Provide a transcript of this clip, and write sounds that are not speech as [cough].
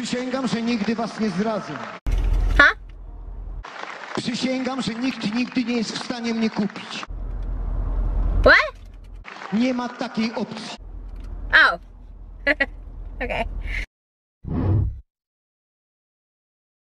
Przysięgam, że nigdy was nie zdradzę. Huh? Przysięgam, że nikt nigdy nie jest w stanie mnie kupić. What? Nie ma takiej opcji. Oh. [laughs] okay.